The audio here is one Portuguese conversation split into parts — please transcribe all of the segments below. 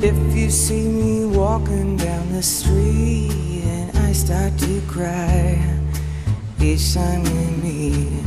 If you see me walking down the street and I start to cry each time we meet.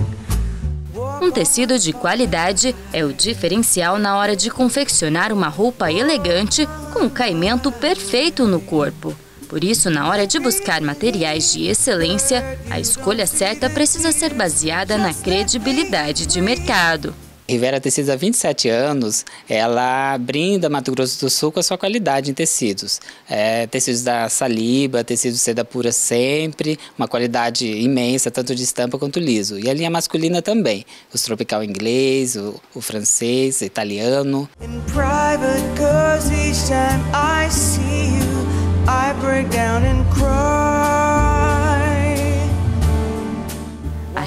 Um tecido de qualidade é o diferencial na hora de confeccionar uma roupa elegante com o caimento perfeito no corpo. Por isso, na hora de buscar materiais de excelência, a escolha certa precisa ser baseada na credibilidade de mercado. Rivera Tecidos há 27 anos, ela brinda Mato Grosso do Sul com a sua qualidade em tecidos. É, tecidos da Saliba, tecidos seda pura sempre, uma qualidade imensa, tanto de estampa quanto liso. E a linha masculina também, os tropical inglês, o, o francês, o italiano. Private, cause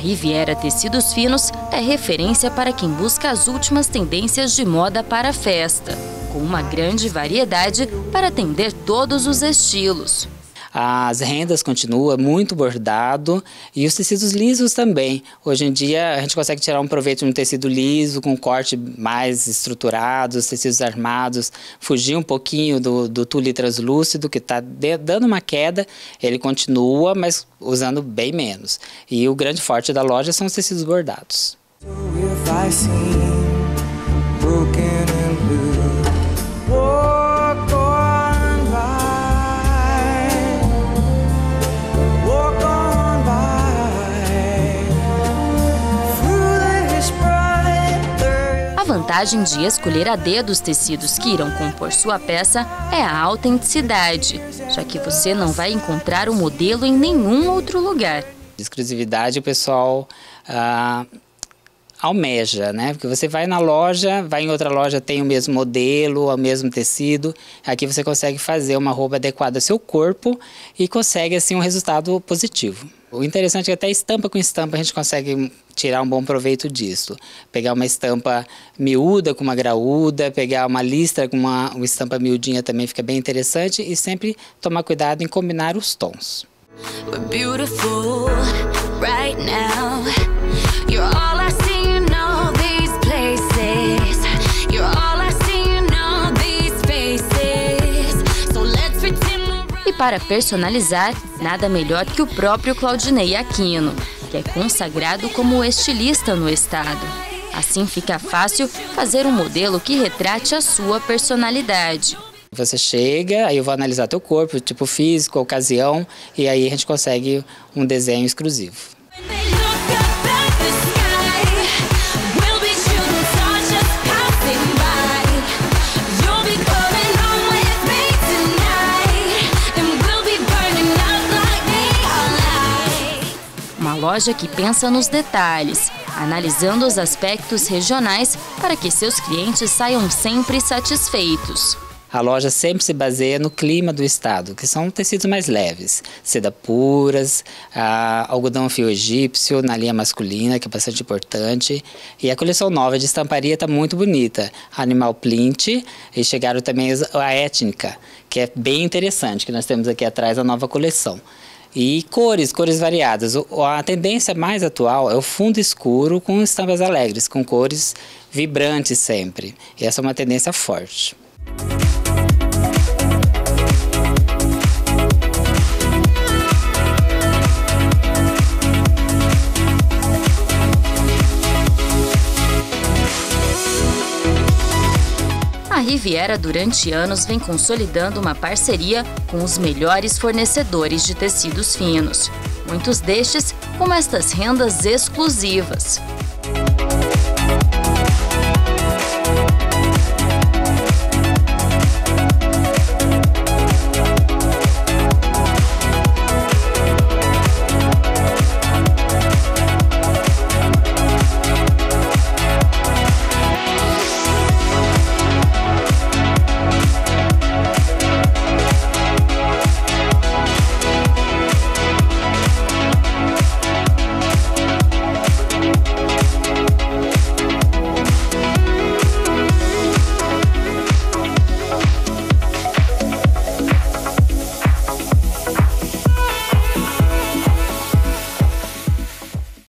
Riviera Tecidos Finos é referência para quem busca as últimas tendências de moda para a festa, com uma grande variedade para atender todos os estilos. As rendas continuam muito bordado e os tecidos lisos também. Hoje em dia a gente consegue tirar um proveito de um tecido liso com corte mais estruturado, os tecidos armados, fugir um pouquinho do, do tule translúcido que está dando uma queda, ele continua, mas usando bem menos. E o grande forte da loja são os tecidos bordados. So vantagem de escolher a dedo os tecidos que irão compor sua peça é a autenticidade, já que você não vai encontrar o modelo em nenhum outro lugar. De exclusividade pessoal ah, almeja, né? Porque você vai na loja, vai em outra loja, tem o mesmo modelo, o mesmo tecido. Aqui você consegue fazer uma roupa adequada ao seu corpo e consegue assim um resultado positivo. O interessante é que até estampa com estampa a gente consegue tirar um bom proveito disso. Pegar uma estampa miúda com uma graúda, pegar uma listra com uma, uma estampa miudinha também fica bem interessante e sempre tomar cuidado em combinar os tons. We're beautiful right now. Para personalizar, nada melhor que o próprio Claudinei Aquino, que é consagrado como estilista no estado. Assim fica fácil fazer um modelo que retrate a sua personalidade. Você chega, aí eu vou analisar teu corpo, tipo físico, ocasião, e aí a gente consegue um desenho exclusivo. Loja que pensa nos detalhes, analisando os aspectos regionais para que seus clientes saiam sempre satisfeitos. A loja sempre se baseia no clima do estado, que são tecidos mais leves, seda puras, algodão fio egípcio na linha masculina, que é bastante importante. E a coleção nova de estamparia está muito bonita. Animal Plint e chegaram também a étnica, que é bem interessante, que nós temos aqui atrás a nova coleção. E cores, cores variadas. A tendência mais atual é o fundo escuro com estampas alegres, com cores vibrantes sempre. E essa é uma tendência forte. Riviera, durante anos, vem consolidando uma parceria com os melhores fornecedores de tecidos finos. Muitos destes com estas rendas exclusivas.